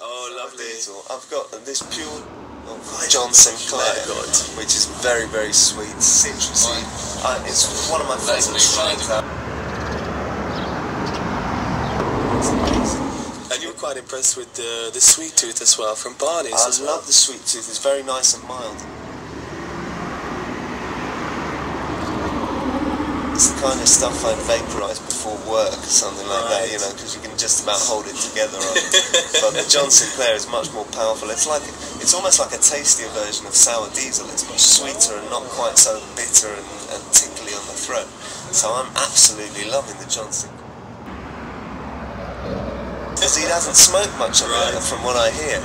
Oh, lovely. I've got this pure John Sinclair, which is very, very sweet, citrusy. Uh, it's one of my favourite wines. And you were quite impressed with the, the sweet tooth as well from Barney's I as well. love the sweet tooth. It's very nice and mild. It's the kind of stuff I'd vaporise before work or something like that, you know, because you can just about hold it together. On. but the John Sinclair is much more powerful. It's like it's almost like a tastier version of sour diesel. It's much sweeter and not quite so bitter and, and tickly on the throat. So I'm absolutely loving the John Sinclair. Because he doesn't smoke much of it, from what I hear.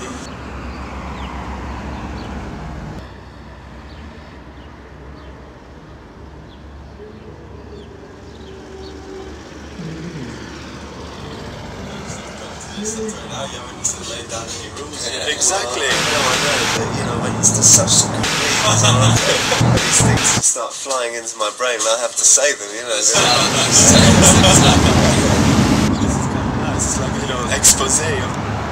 Exactly. No, I know, but you know, when it's just such good reads, these things just start flying into my brain and I have to say them, you know. This is like a little expose of